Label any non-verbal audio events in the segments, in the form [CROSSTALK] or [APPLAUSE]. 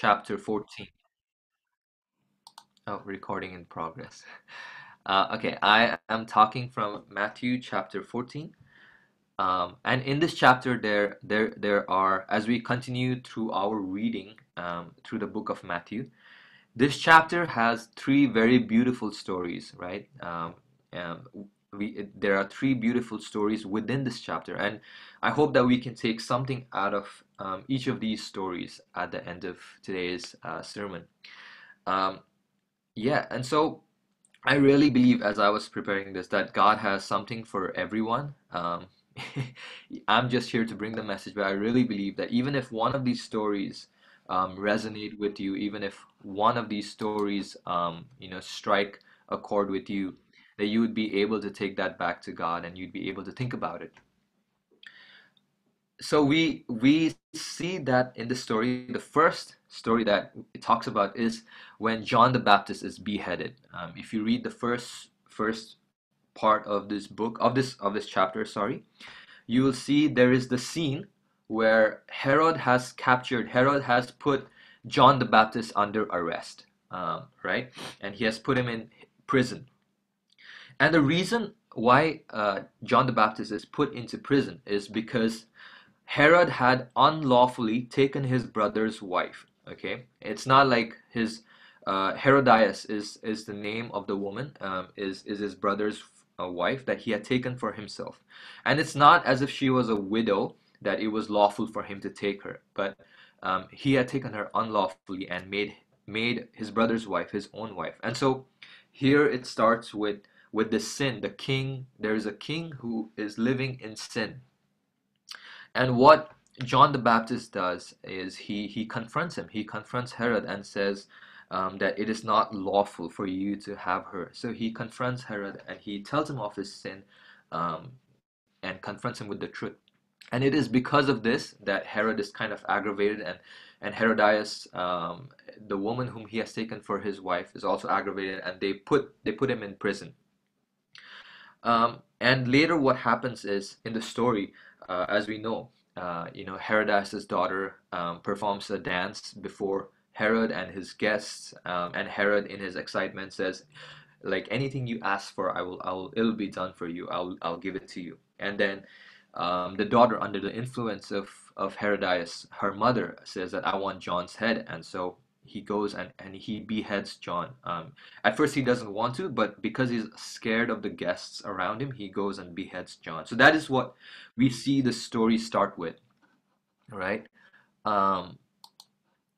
chapter 14. Oh, recording in progress. [LAUGHS] Uh, okay, I am talking from Matthew chapter 14. Um, and in this chapter, there, there, there are, as we continue through our reading um, through the book of Matthew, this chapter has three very beautiful stories, right? Um, um, we, there are three beautiful stories within this chapter, and I hope that we can take something out of um, each of these stories at the end of today's uh, sermon. Um, yeah, and so I really believe as I was preparing this that God has something for everyone. Um, [LAUGHS] I'm just here to bring the message, but I really believe that even if one of these stories um, resonate with you, even if one of these stories, um, you know, strike a chord with you, that you would be able to take that back to God and you'd be able to think about it. So we we see that in the story, the first story that it talks about is when John the Baptist is beheaded. Um, if you read the first first part of this book of this of this chapter, sorry, you will see there is the scene where Herod has captured, Herod has put John the Baptist under arrest, um, right? And he has put him in prison. And the reason why uh, John the Baptist is put into prison is because Herod had unlawfully taken his brother's wife. Okay, it's not like his uh, Herodias is is the name of the woman, um, is is his brother's uh, wife that he had taken for himself, and it's not as if she was a widow that it was lawful for him to take her, but um, he had taken her unlawfully and made made his brother's wife his own wife, and so here it starts with with the sin. The king, there is a king who is living in sin and what John the Baptist does is he, he confronts him. He confronts Herod and says um, that it is not lawful for you to have her. So he confronts Herod and he tells him of his sin um, and confronts him with the truth. And it is because of this that Herod is kind of aggravated and and Herodias, um, the woman whom he has taken for his wife, is also aggravated, and they put they put him in prison. Um, and later, what happens is in the story, uh, as we know, uh, you know, Herodias' daughter um, performs a dance before Herod and his guests, um, and Herod, in his excitement, says, "Like anything you ask for, I will, I will, it'll be done for you. I'll, I'll give it to you." And then um, the daughter, under the influence of of Herodias, her mother says that I want John's head, and so he goes and, and he beheads John. Um, at first, he doesn't want to, but because he's scared of the guests around him, he goes and beheads John. So that is what we see the story start with, right? Um,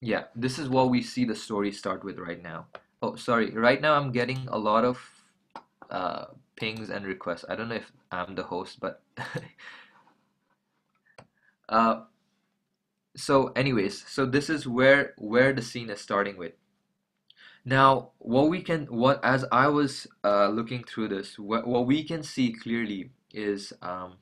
yeah, this is what we see the story start with right now. Oh, sorry. Right now, I'm getting a lot of uh, pings and requests. I don't know if I'm the host, but [LAUGHS] uh, so anyways so this is where where the scene is starting with. Now what we can what as i was uh, looking through this what, what we can see clearly is um,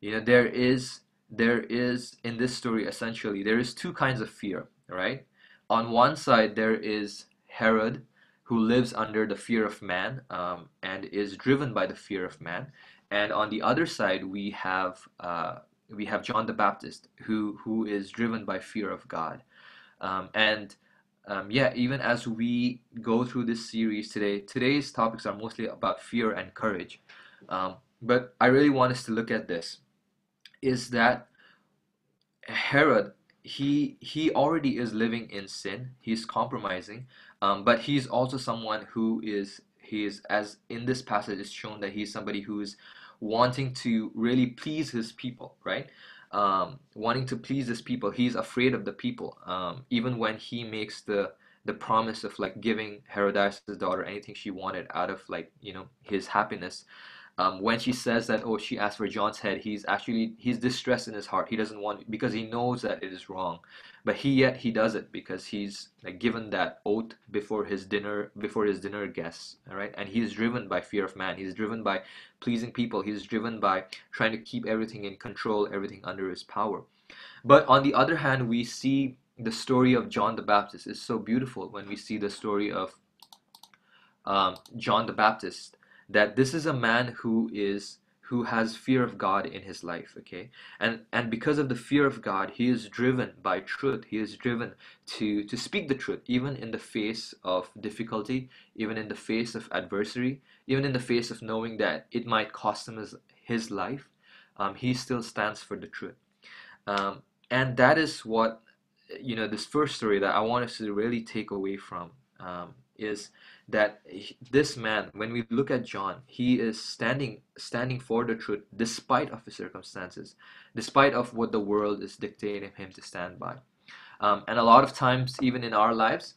you know there is there is in this story essentially there is two kinds of fear right? On one side there is herod who lives under the fear of man um, and is driven by the fear of man. And on the other side we have uh, we have John the Baptist who who is driven by fear of God, um, and um, yeah, even as we go through this series today, today's topics are mostly about fear and courage. Um, but I really want us to look at this: is that Herod he he already is living in sin. He's compromising, um, but he's also someone who is he is as in this passage is shown that he's somebody who is wanting to really please his people, right? Um, wanting to please his people. He's afraid of the people. Um, even when he makes the the promise of like giving Herodias' daughter anything she wanted out of like you know his happiness, um, when she says that oh she asked for John's head he's actually he's distressed in his heart. He doesn't want because he knows that it is wrong. But he yet he does it because he's like given that oath before his dinner before his dinner guests all right? And he's driven by fear of man. He's driven by pleasing people. He's driven by trying to keep everything in control everything under his power. But on the other hand we see the story of John the Baptist. Is so beautiful when we see the story of um, John the Baptist that this is a man who is who has fear of God in his life, okay? And and because of the fear of God, he is driven by truth. He is driven to to speak the truth even in the face of difficulty, even in the face of adversary, even in the face of knowing that it might cost him his, his life. Um, he still stands for the truth. Um, and that is what you know this first story that I want us to really take away from um, is that this man when we look at John he is standing standing for the truth despite of his circumstances despite of what the world is dictating him to stand by. Um, and a lot of times even in our lives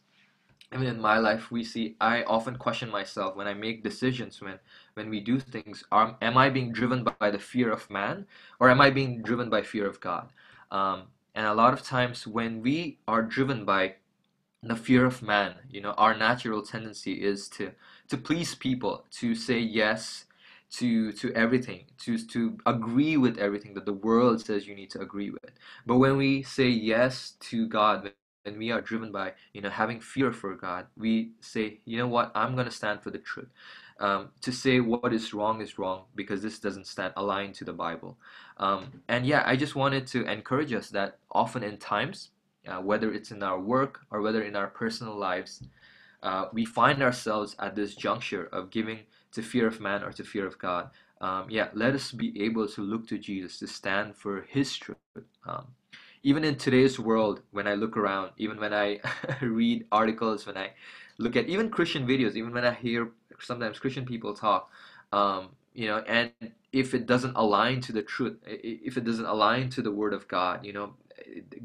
even in my life we see I often question myself when I make decisions when when we do things are, am I being driven by the fear of man or am I being driven by fear of God? Um, and a lot of times when we are driven by the fear of man you know our natural tendency is to to please people to say yes to to everything to to agree with everything that the world says you need to agree with. But when we say yes to god when we are driven by you know having fear for god we say you know what? I'm going to stand for the truth. Um, to say what is wrong is wrong because this doesn't stand aligned to the bible. Um, and yeah i just wanted to encourage us that often in times uh, whether it's in our work or whether in our personal lives, uh, we find ourselves at this juncture of giving to fear of man or to fear of God. Um, yeah, let us be able to look to Jesus to stand for His truth. Um, even in today's world, when I look around, even when I [LAUGHS] read articles, when I look at even Christian videos, even when I hear sometimes Christian people talk, um, you know, and if it doesn't align to the truth, if it doesn't align to the Word of God, you know,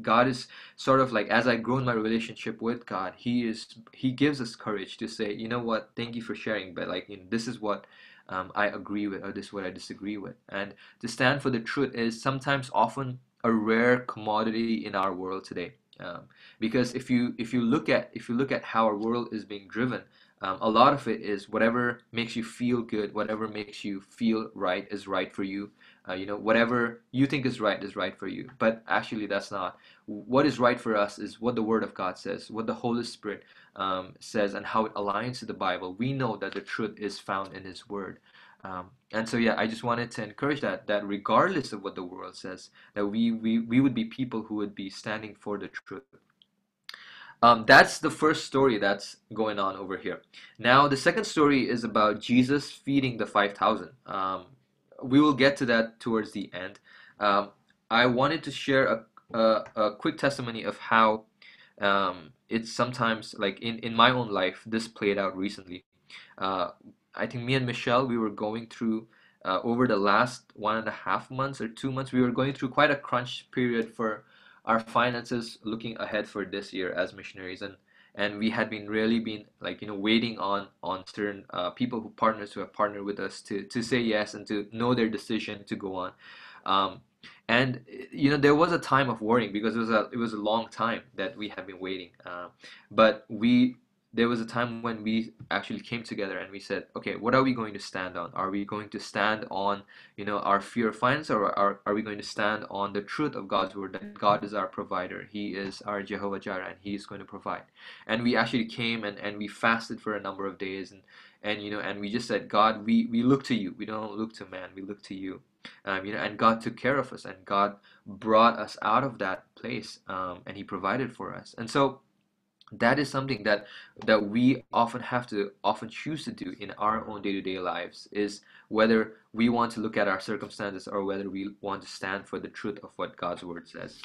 God is sort of like as I grow in my relationship with God, He is He gives us courage to say, you know what, thank you for sharing, but like you know, this is what um, I agree with, or this is what I disagree with, and to stand for the truth is sometimes often a rare commodity in our world today. Um, because if you if you look at if you look at how our world is being driven, um, a lot of it is whatever makes you feel good, whatever makes you feel right is right for you. Uh, you know, whatever you think is right is right for you. But actually, that's not. What is right for us is what the Word of God says, what the Holy Spirit um, says, and how it aligns to the Bible. We know that the truth is found in His Word. Um, and so, yeah, I just wanted to encourage that, that regardless of what the world says, that we, we, we would be people who would be standing for the truth. Um, that's the first story that's going on over here. Now, the second story is about Jesus feeding the 5,000. Um, we will get to that towards the end. Um, I wanted to share a, a, a quick testimony of how um, it's sometimes, like in, in my own life, this played out recently. Uh, I think me and Michelle, we were going through uh, over the last one and a half months or two months, we were going through quite a crunch period for our finances looking ahead for this year as missionaries and and we had been really been like you know waiting on on certain uh, people who partners who have partnered with us to to say yes and to know their decision to go on. Um, and you know there was a time of worrying because it was a it was a long time that we had been waiting uh, but we there was a time when we actually came together and we said, okay, what are we going to stand on? Are we going to stand on, you know, our fear of finance, or are, are we going to stand on the truth of God's word that God is our provider? He is our Jehovah Jireh, and He is going to provide. And we actually came and, and we fasted for a number of days, and and you know, and we just said, God, we we look to you. We don't look to man. We look to you. Um, you know, and God took care of us, and God brought us out of that place, um, and He provided for us. And so that is something that that we often have to often choose to do in our own day-to-day lives is whether we want to look at our circumstances or whether we want to stand for the truth of what God's word says.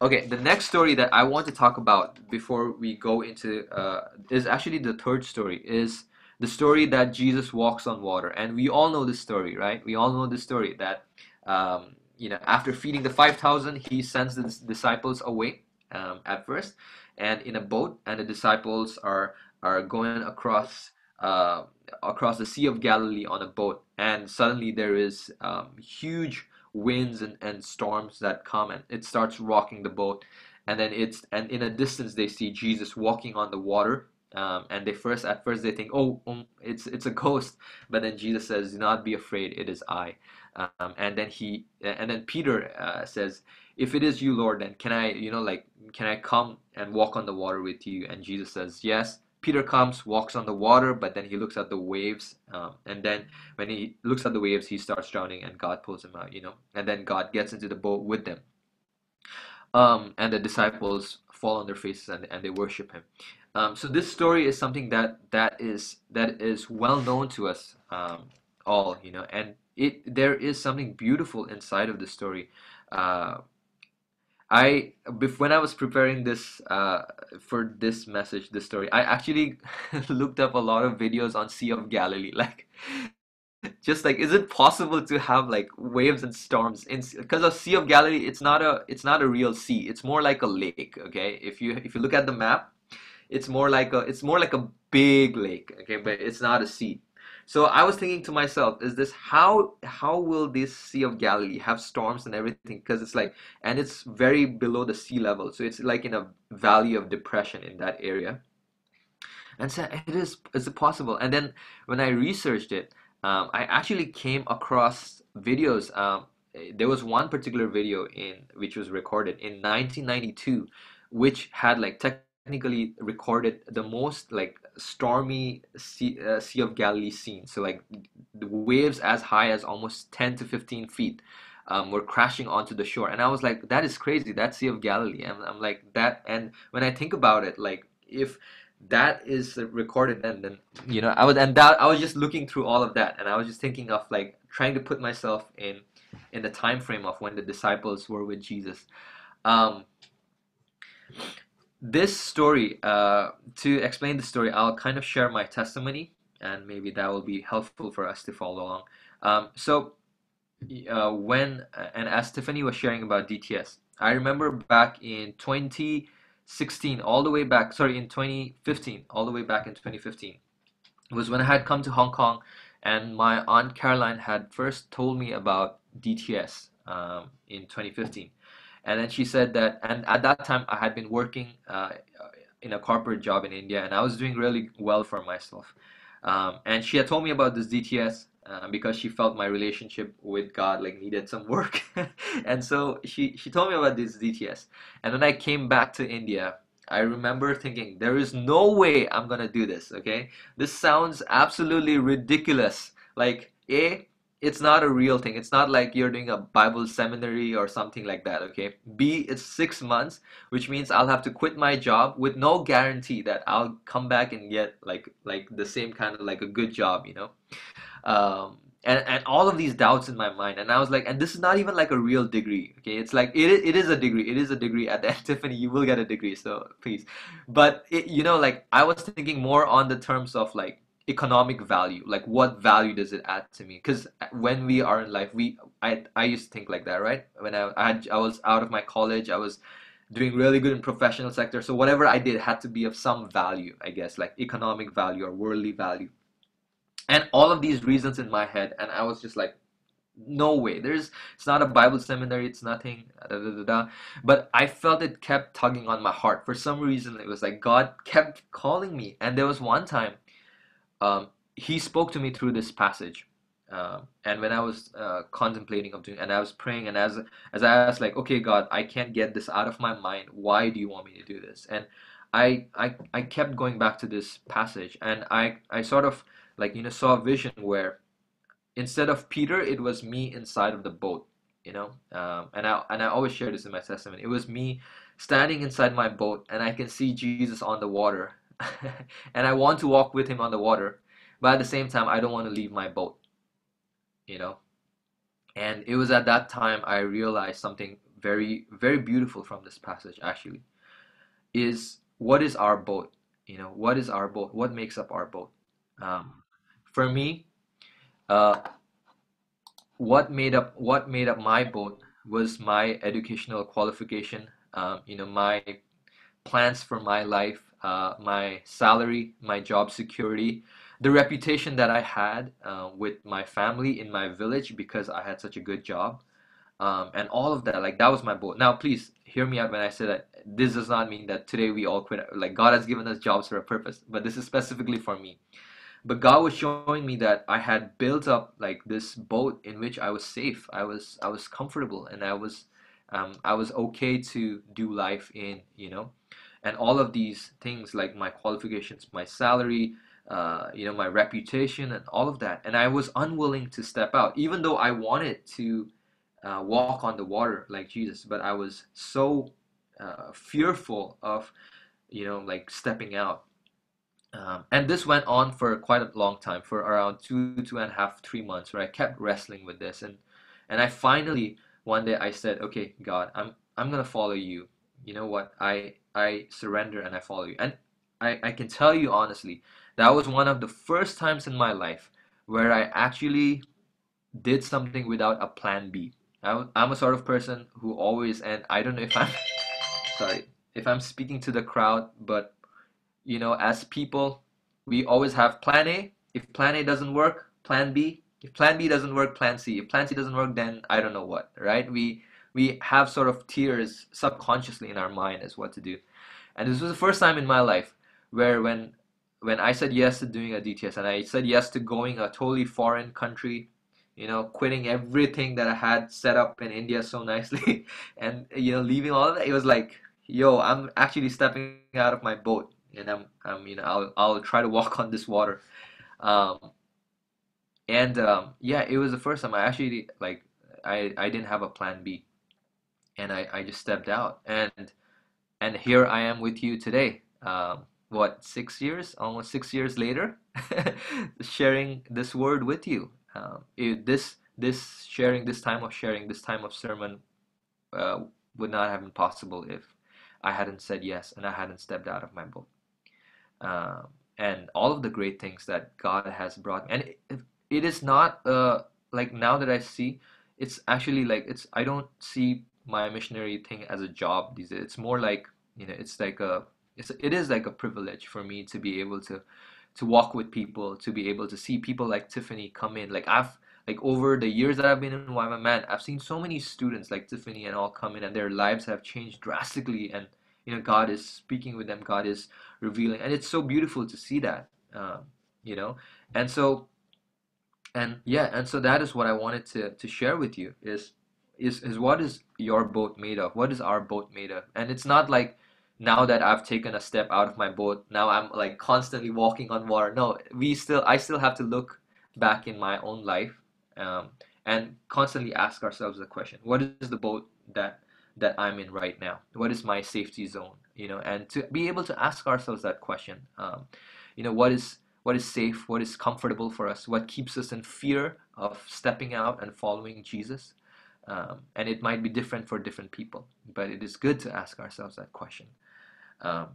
Okay, the next story that I want to talk about before we go into uh, is actually the third story is the story that Jesus walks on water, and we all know this story, right? We all know this story that um, you know after feeding the five thousand, he sends the disciples away um, at first, and in a boat, and the disciples are are going across uh, across the Sea of Galilee on a boat, and suddenly there is um, huge winds and, and storms that come, and it starts rocking the boat, and then it's and in a distance they see Jesus walking on the water, um, and they first at first they think, oh, um, it's it's a ghost, but then Jesus says, "Do not be afraid, it is I." Um, and then he and then Peter uh, says, "If it is you, Lord, then can I, you know, like can I come and walk on the water with you?" And Jesus says, "Yes." Peter comes, walks on the water, but then he looks at the waves, um, and then when he looks at the waves, he starts drowning, and God pulls him out. You know, and then God gets into the boat with them, um, and the disciples fall on their faces and, and they worship him. Um, so this story is something that that is that is well known to us um, all, you know, and it there is something beautiful inside of the story. Uh, I when I was preparing this uh, for this message, this story, I actually [LAUGHS] looked up a lot of videos on Sea of Galilee. [LAUGHS] Like, just like, is it possible to have like waves and storms in because of Sea of Galilee? It's not a it's not a real sea. It's more like a lake. Okay, if you if you look at the map, it's more like a it's more like a big lake. Okay, but it's not a sea. So I was thinking to myself, is this how how will this Sea of Galilee have storms and everything? Because it's like, and it's very below the sea level, so it's like in a valley of depression in that area. And so it is, is it possible? And then when I researched it, um, I actually came across videos. Um, there was one particular video in which was recorded in 1992, which had like technically recorded the most like stormy sea, uh, sea of Galilee scene. So like the waves as high as almost 10 to 15 feet um, were crashing onto the shore. And I was like, that is crazy. That Sea of Galilee. And I'm like that. And when I think about it, like if that is recorded then then you know i was and that i was just looking through all of that and i was just thinking of like trying to put myself in in the time frame of when the disciples were with jesus um this story, uh, to explain the story, I'll kind of share my testimony, and maybe that will be helpful for us to follow along. Um, so, uh, when and as Tiffany was sharing about DTS, I remember back in 2016, all the way back, sorry, in 2015, all the way back in 2015, was when I had come to Hong Kong, and my aunt Caroline had first told me about DTS um, in 2015 and then she said that and at that time i had been working uh, in a corporate job in india and i was doing really well for myself um, and she had told me about this dts uh, because she felt my relationship with god like needed some work [LAUGHS] and so she she told me about this dts and when i came back to india I remember thinking, there is no way I'm gonna do this, okay? This sounds absolutely ridiculous. Like, A, it's not a real thing. It's not like you're doing a Bible seminary or something like that, okay? B, it's six months, which means I'll have to quit my job with no guarantee that I'll come back and get like like the same kind of like a good job, you know? Um, and, and all of these doubts in my mind and i was like and this is not even like a real degree okay it's like it, it is a degree it is a degree at the [LAUGHS] end tiffany you will get a degree so please but it, you know like i was thinking more on the terms of like economic value? Like what value does it add to me? Because when we are in life we i i used to think like that right? When i i, had, I was out of my college i was doing really good in professional sector so whatever i did had to be of some value i guess like economic value or worldly value. And all of these reasons in my head and i was just like no way. There's it's not a bible seminary it's nothing da, da, da, but i felt it kept tugging on my heart. For some reason it was like god kept calling me and there was one time um, he spoke to me through this passage. Uh, and when I was uh, contemplating of doing, and I was praying, and as as I asked, like, okay, God, I can't get this out of my mind. Why do you want me to do this? And I I I kept going back to this passage, and I I sort of like you know saw a vision where instead of Peter, it was me inside of the boat, you know. Um, and I and I always share this in my testament. It was me standing inside my boat, and I can see Jesus on the water, [LAUGHS] and I want to walk with him on the water, but at the same time, I don't want to leave my boat, you know. And it was at that time I realized something very, very beautiful from this passage. Actually, is what is our boat? You know, what is our boat? What makes up our boat? Um, for me, uh, what made up what made up my boat was my educational qualification. Um, you know, my plans for my life, uh, my salary, my job security, the reputation that I had uh, with my family in my village because I had such a good job, um, and all of that. Like that was my boat. Now, please hear me out when I say that this does not mean that today we all quit. Like God has given us jobs for a purpose, but this is specifically for me. But God was showing me that I had built up like this boat in which I was safe. I was I was comfortable, and I was um, I was okay to do life in. You know and all of these things like my qualifications, my salary, uh, you know, my reputation, and all of that. And I was unwilling to step out, even though I wanted to uh, walk on the water like Jesus, but I was so uh, fearful of, you know, like stepping out. Um, and this went on for quite a long time, for around two, two and a half, three months, where I kept wrestling with this, and and I finally one day I said, "Okay, God, I'm I'm gonna follow you. You know what? I I surrender and I follow you." And I I can tell you honestly, that was one of the first times in my life where I actually did something without a plan B. I'm, I'm a sort of person who always, and I don't know if I'm [LAUGHS] sorry if I'm speaking to the crowd, but you know, as people, we always have plan A. If plan A doesn't work, plan B. If plan B doesn't work, plan C. If plan C doesn't work, then I don't know what, right? We we have sort of tiers subconsciously in our mind as what to do. And this was the first time in my life where when when I said yes to doing a DTS and I said yes to going a totally foreign country, you know, quitting everything that I had set up in India so nicely [LAUGHS] and you know, leaving all of that, it was like, yo, I'm actually stepping out of my boat and I'm, I'm you know I'll I'll try to walk [LAUGHS] on this water, um, and um, yeah, it was the first time. I actually like I I didn't have a plan B, and I I just stepped out and and here I am with you today. Um, what six years, almost six years later, [LAUGHS] sharing this word with you. Um, it, this this sharing this time of sharing this time of sermon uh, would not have been possible if I hadn't said yes and I hadn't stepped out of my boat uh, and all of the great things that God has brought. And it, it is not uh, like now that I see, it's actually like it's. I don't see my missionary thing as a job these days. It's more like you know, it's like a. It's it is like a privilege for me to be able to to walk with people, to be able to see people like Tiffany come in. Like I've like over the years that I've been in YWAM, man, I've seen so many students like Tiffany and all come in, and their lives have changed drastically. And you know, God is speaking with them. God is revealing and it's so beautiful to see that um, you know and so and yeah and so that is what i wanted to to share with you is is is what is your boat made of? What is our boat made of? And it's not like now that i've taken a step out of my boat now i'm like constantly walking on water. No we still i still have to look back in my own life um, and constantly ask ourselves the question what is the boat that that i'm in right now? What is my safety zone? You know and to be able to ask ourselves that question um, you know what is what is safe what is comfortable for us what keeps us in fear of stepping out and following jesus um, and it might be different for different people but it is good to ask ourselves that question um,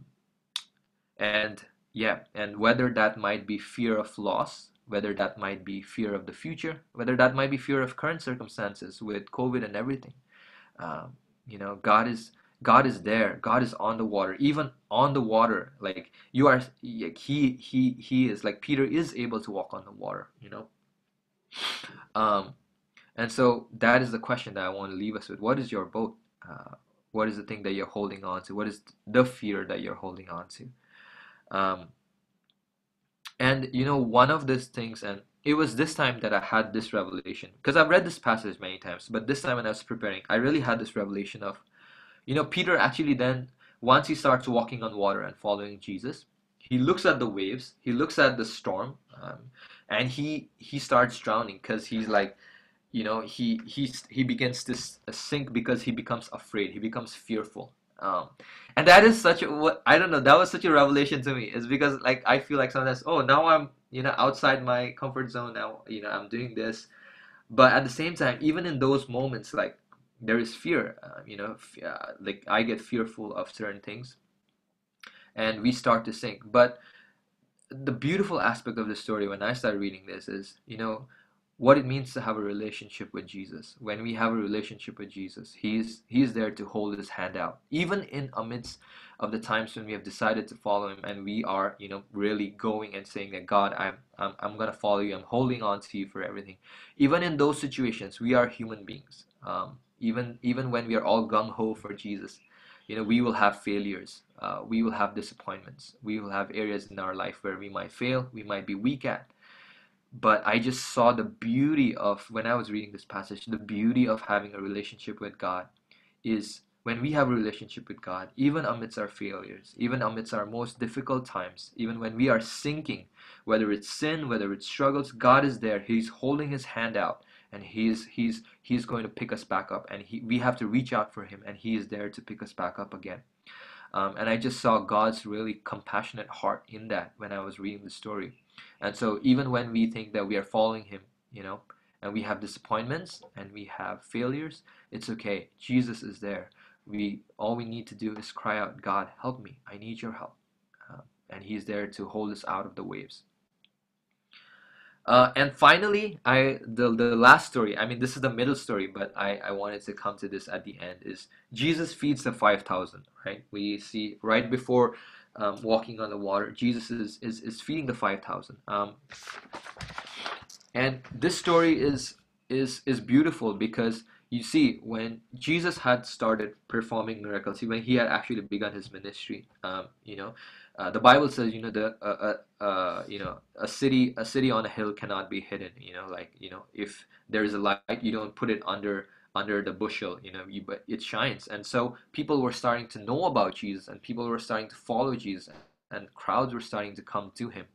and yeah and whether that might be fear of loss whether that might be fear of the future whether that might be fear of current circumstances with covid and everything um, you know god is God is there. God is on the water. Even on the water, like you are, he he he is like Peter is able to walk on the water. You know. Um, and so that is the question that I want to leave us with. What is your boat? Uh, what is the thing that you're holding on to? What is the fear that you're holding on to? Um, and you know, one of these things, and it was this time that I had this revelation because I've read this passage many times, but this time when I was preparing, I really had this revelation of you know, Peter actually then, once he starts walking on water and following Jesus, he looks at the waves, he looks at the storm, um, and he he starts drowning because he's like, you know, he he's he begins to sink because he becomes afraid, he becomes fearful. Um, and that is such a what I don't know. That was such a revelation to me. Is because like I feel like sometimes, oh, now I'm you know outside my comfort zone. Now you know I'm doing this, but at the same time, even in those moments, like there is fear uh, you know uh, like i get fearful of certain things and we start to sink but the beautiful aspect of the story when i started reading this is you know what it means to have a relationship with jesus. When we have a relationship with jesus he's he's there to hold his hand out. Even in amidst of the times when we have decided to follow him and we are you know really going and saying that god i'm i'm, I'm gonna follow you. I'm holding on to you for everything. Even in those situations we are human beings. Um, even even when we are all gung-ho for jesus you know we will have failures. Uh, we will have disappointments. We will have areas in our life where we might fail we might be weak at but i just saw the beauty of when i was reading this passage the beauty of having a relationship with god is when we have a relationship with God, even amidst our failures, even amidst our most difficult times, even when we are sinking, whether it's sin, whether it's struggles, God is there. He's holding his hand out and he's he's he's going to pick us back up and he, we have to reach out for him and he is there to pick us back up again. Um, and I just saw God's really compassionate heart in that when I was reading the story. And so even when we think that we are following him, you know, and we have disappointments and we have failures, it's okay. Jesus is there. We all we need to do is cry out god help me. I need your help. Uh, and he's there to hold us out of the waves. Uh, and finally i the, the last story i mean this is the middle story but I, I wanted to come to this at the end is jesus feeds the 5000 right? We see right before um, walking on the water jesus is, is, is feeding the 5000 um, and this story is is is beautiful because you see when jesus had started performing miracles when he had actually begun his ministry um, you know uh, the bible says you know the uh, uh, uh, you know a city a city on a hill cannot be hidden you know like you know if there is a light you don't put it under under the bushel you know you, but it shines and so people were starting to know about jesus and people were starting to follow jesus and crowds were starting to come to him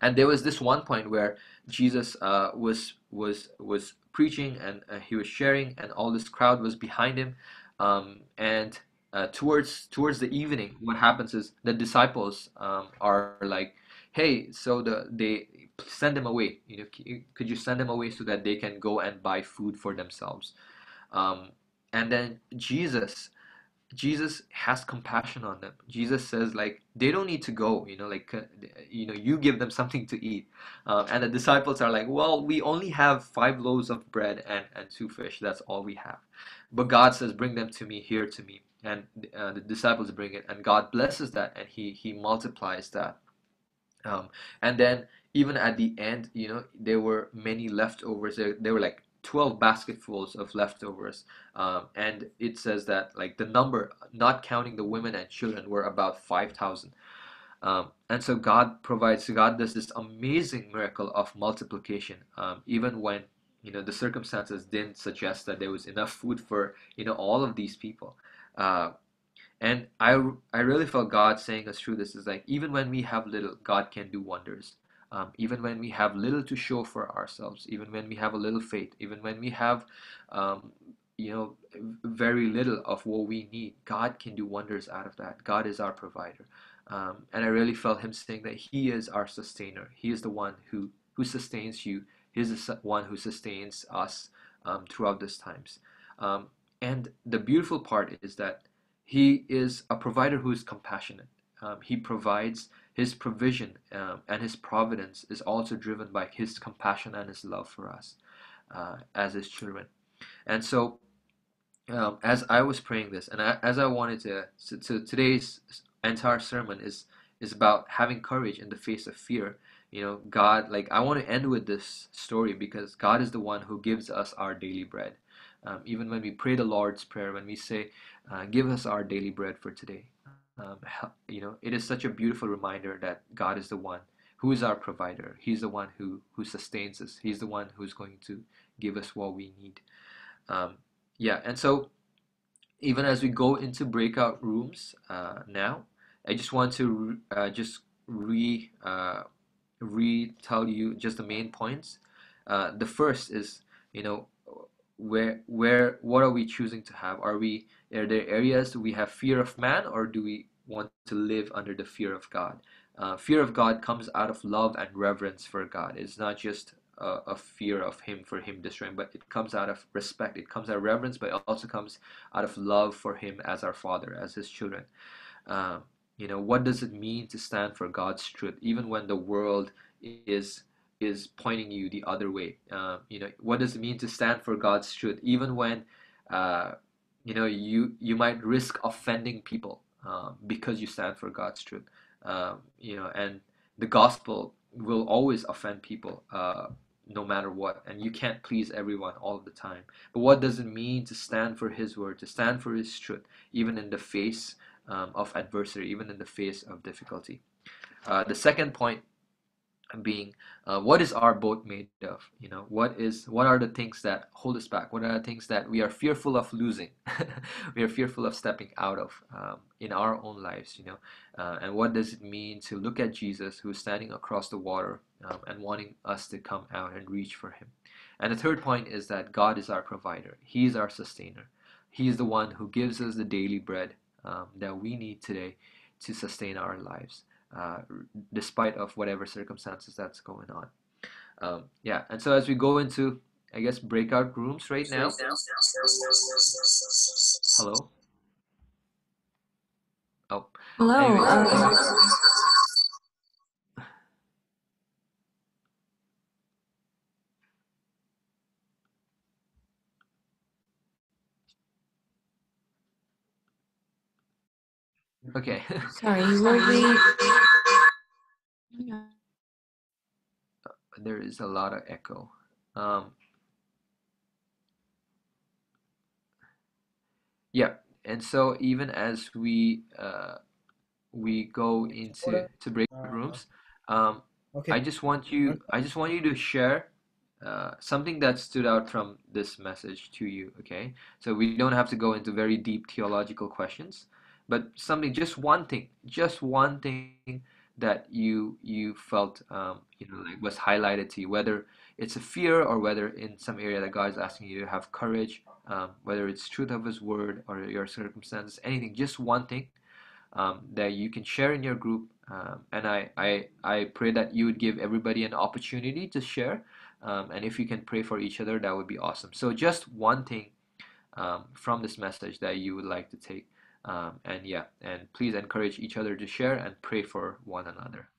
and there was this one point where jesus uh, was was was preaching and uh, he was sharing, and all this crowd was behind him. Um, and uh, towards towards the evening, what happens is the disciples um, are like, "Hey, so the they send them away. You know, could you send them away so that they can go and buy food for themselves?" Um, and then Jesus Jesus has compassion on them. Jesus says like they don't need to go, you know, like uh, you know, you give them something to eat. Um, and the disciples are like, well, we only have five loaves of bread and and two fish. That's all we have. But God says, bring them to me, here to me. And uh, the disciples bring it, and God blesses that, and He He multiplies that. Um, and then even at the end, you know, there were many leftovers. There, there were like 12 basketfuls of leftovers. Um, and it says that like the number not counting the women and children were about 5000 um, and so god provides god does this amazing miracle of multiplication um, even when you know the circumstances didn't suggest that there was enough food for you know all of these people. Uh, and I, I really felt god saying us through this is like even when we have little god can do wonders um, even when we have little to show for ourselves, even when we have a little faith, even when we have, um, you know, very little of what we need, God can do wonders out of that. God is our provider. Um, and I really felt Him saying that He is our sustainer. He is the one who, who sustains you. He is the one who sustains us um, throughout these times. Um, and the beautiful part is that He is a provider who is compassionate. Um, he provides his provision um, and his providence is also driven by his compassion and his love for us uh, as his children. And so, um, as I was praying this, and I, as I wanted to, so, so, today's entire sermon is is about having courage in the face of fear. You know, God, like I want to end with this story because God is the one who gives us our daily bread. Um, even when we pray the Lord's Prayer, when we say, uh, "Give us our daily bread for today," um, you know, it is such a beautiful reminder that God is the one who is our provider. He's the one who who sustains us. He's the one who's going to give us what we need. Um, yeah, and so even as we go into breakout rooms uh, now, I just want to uh, just re uh, re tell you just the main points. Uh, the first is you know where where what are we choosing to have? Are we are there areas we have fear of man, or do we want to live under the fear of God? Uh, fear of God comes out of love and reverence for God. It's not just a, a, fear of Him for Him destroying, but it comes out of respect. It comes out of reverence, but it also comes out of love for Him as our Father, as His children. Uh, you know, what does it mean to stand for God's truth, even when the world is is pointing you the other way? Uh, you know, what does it mean to stand for God's truth, even when uh, you know you you might risk offending people um, because you stand for God's truth. Um, you know, and the gospel will always offend people. Uh, no matter what and you can't please everyone all the time but what does it mean to stand for his word to stand for his truth even in the face um, of adversity even in the face of difficulty uh, the second point being uh, what is our boat made of? You know what is what are the things that hold us back? What are the things that we are fearful of losing? [LAUGHS] We are fearful of stepping out of um, in our own lives you know? Uh, and what does it mean to look at jesus who is standing across the water um, and wanting us to come out and reach for him? And the third point is that god is our provider. He is our sustainer. He is the one who gives us the daily bread um, that we need today to sustain our lives uh, despite of whatever circumstances that's going on. Um, yeah, and so as we go into, I guess, breakout rooms right now. Hello. Oh. Hello. Anyways, Um, okay. sorry, will we? [LAUGHS] there is a lot of echo. Um, yeah, and so even as we uh, we go into to breakout Uh, rooms, um, I just want you I just want you to share uh, something that stood out from this message to you, okay? So we don't have to go into very deep theological questions, but something, just one thing, just one thing that you you felt um, you know like was highlighted to you, whether it's a fear or whether in some area that God is asking you to have courage, um, whether it's truth of His word or your circumstances, anything, just one thing um, that you can share in your group. Um, and I, I, I pray that you would give everybody an opportunity to share. Um, and if you can pray for each other, that would be awesome. So, just one thing um, from this message that you would like to take. Um, and yeah, and please encourage each other to share and pray for one another.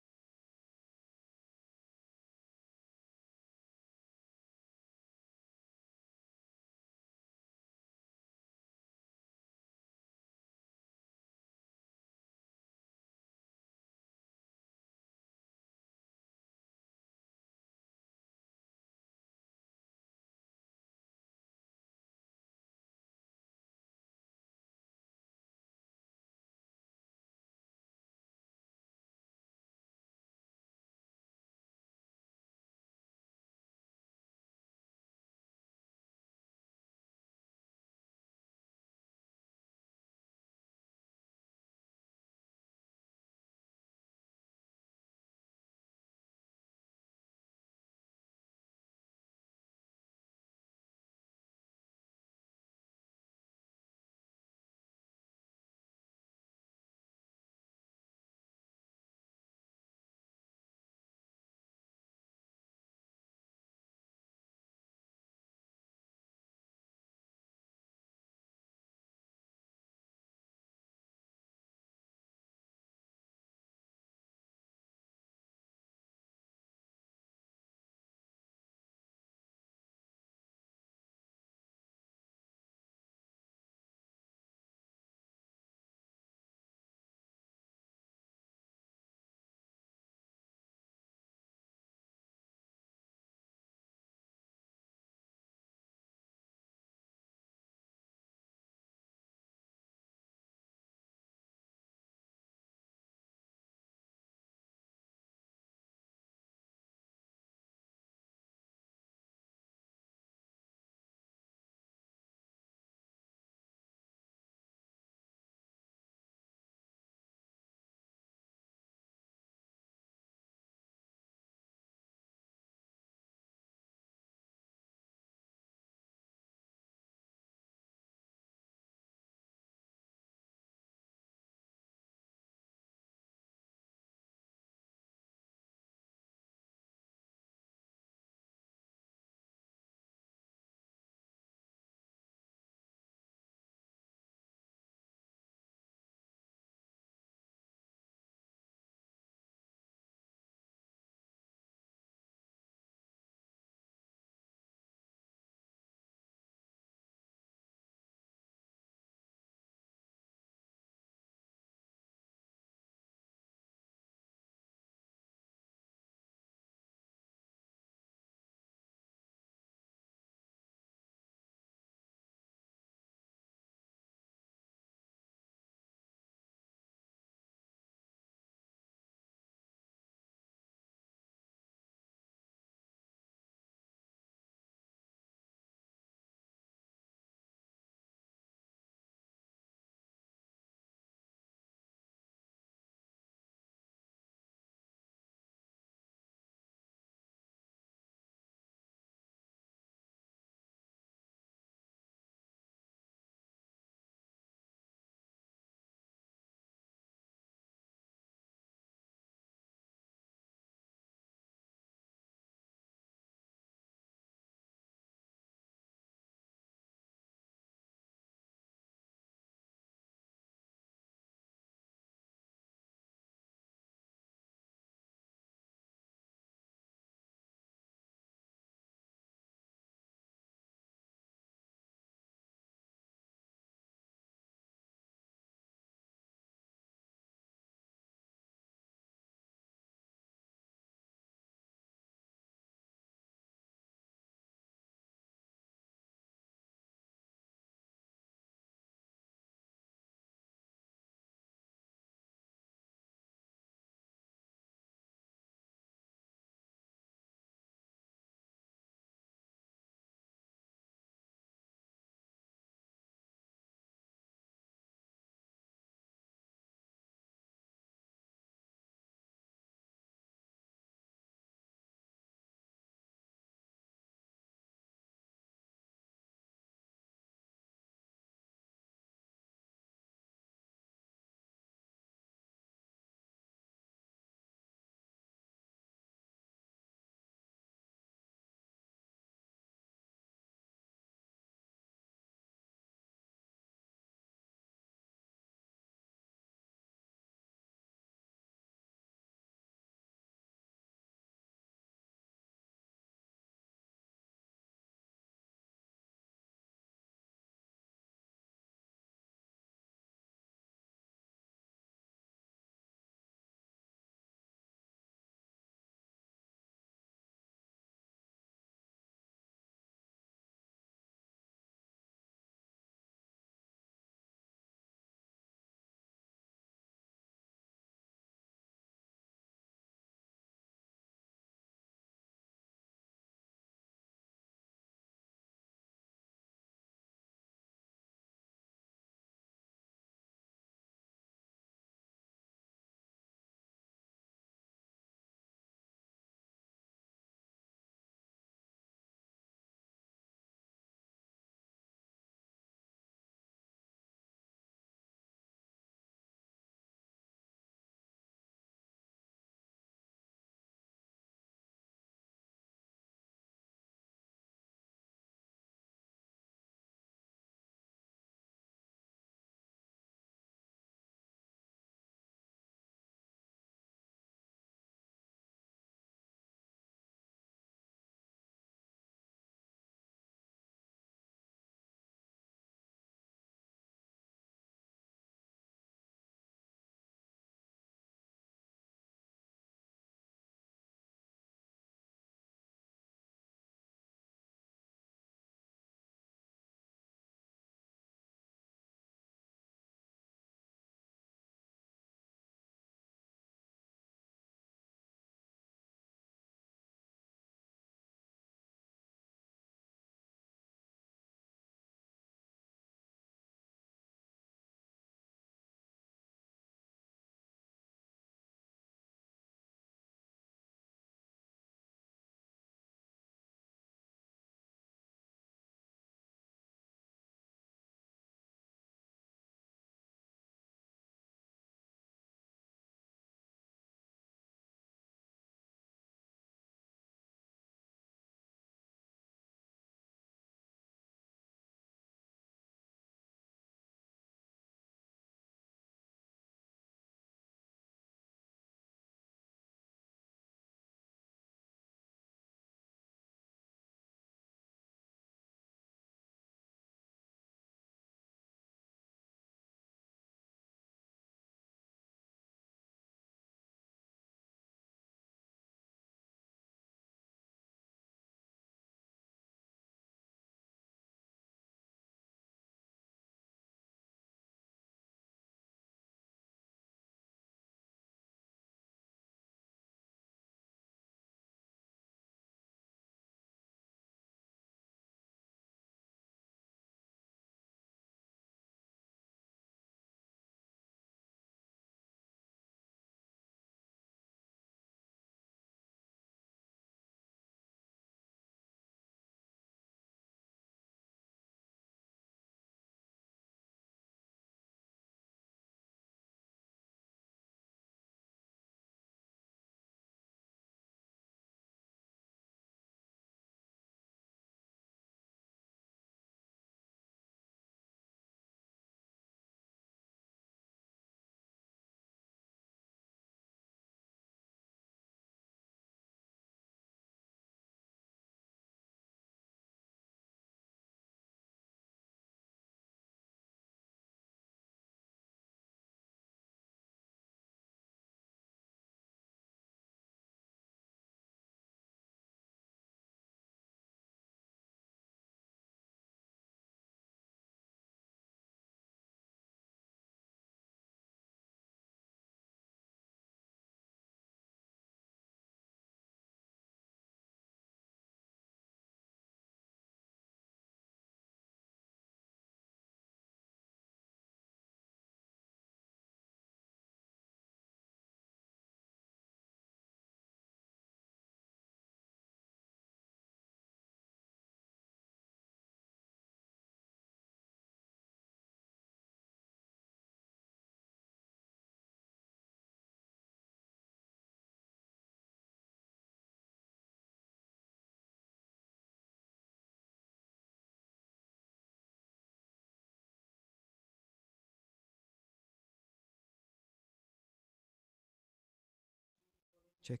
Check.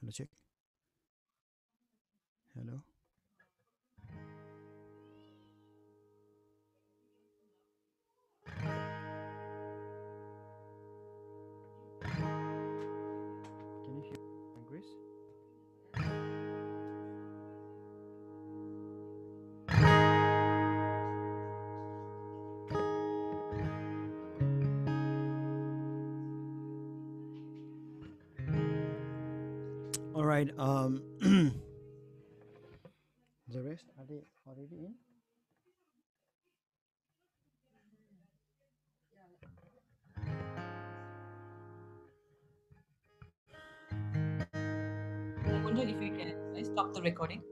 Hello, check. Hello. Right. Um, [CLEARS THROAT] the rest are they already in? I wonder if we can stop the recording.